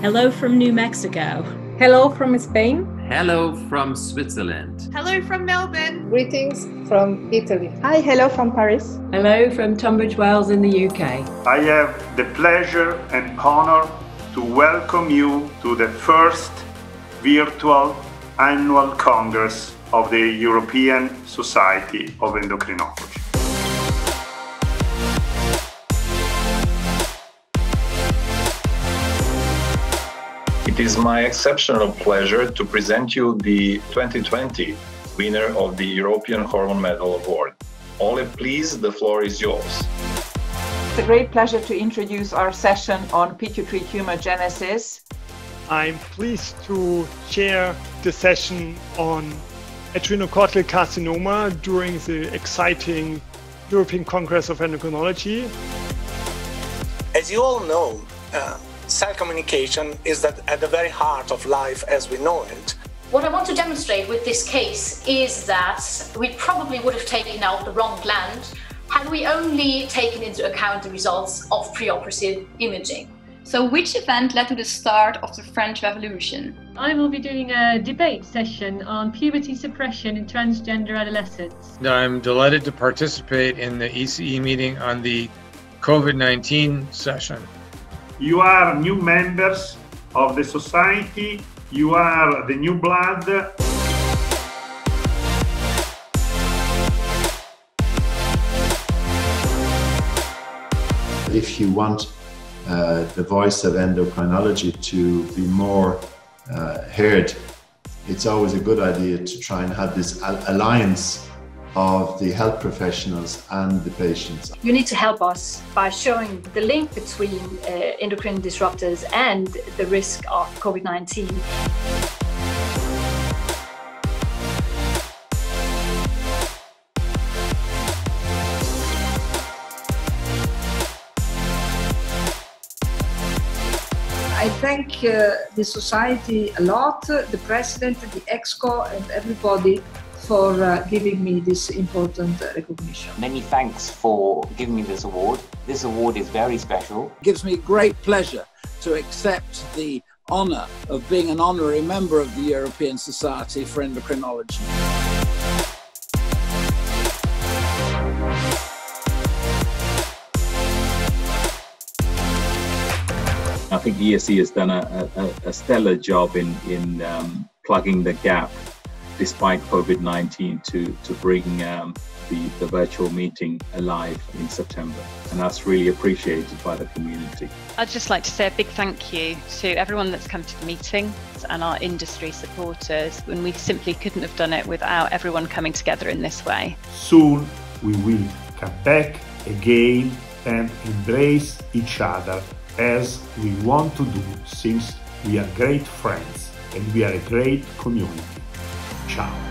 Hello from New Mexico. Hello from Spain. Hello from Switzerland. Hello from Melbourne. Greetings from Italy. Hi, hello from Paris. Hello from Tunbridge Wells in the UK. I have the pleasure and honor to welcome you to the first virtual annual Congress of the European Society of Endocrinology. It is my exceptional pleasure to present you the 2020 winner of the European Hormone Medal Award. Ole, please, the floor is yours. It's a great pleasure to introduce our session on pituitary tumorigenesis. I'm pleased to chair the session on adrenocortical carcinoma during the exciting European Congress of Endocrinology. As you all know, uh, cell communication is that at the very heart of life as we know it. What I want to demonstrate with this case is that we probably would have taken out the wrong gland had we only taken into account the results of preoperative imaging. So which event led to the start of the French Revolution? I will be doing a debate session on puberty suppression in transgender adolescents. I'm delighted to participate in the ECE meeting on the COVID-19 session. You are new members of the society, you are the new blood. If you want uh, the voice of endocrinology to be more uh, heard, it's always a good idea to try and have this alliance of the health professionals and the patients. You need to help us by showing the link between uh, endocrine disruptors and the risk of COVID 19. I thank uh, the society a lot, the president, the EXCO, and everybody for uh, giving me this important uh, recognition. Many thanks for giving me this award. This award is very special. It gives me great pleasure to accept the honour of being an honorary member of the European Society for Endocrinology. I think ESC has done a, a, a stellar job in, in um, plugging the gap despite COVID-19 to, to bring um, the, the virtual meeting alive in September. And that's really appreciated by the community. I'd just like to say a big thank you to everyone that's come to the meeting and our industry supporters. And we simply couldn't have done it without everyone coming together in this way. Soon we will come back again and embrace each other as we want to do since we are great friends and we are a great community. Ciao.